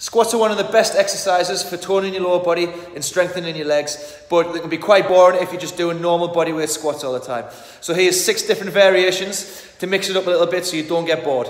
Squats are one of the best exercises for toning your lower body and strengthening your legs, but they can be quite boring if you're just doing normal bodyweight squats all the time. So here's six different variations to mix it up a little bit so you don't get bored.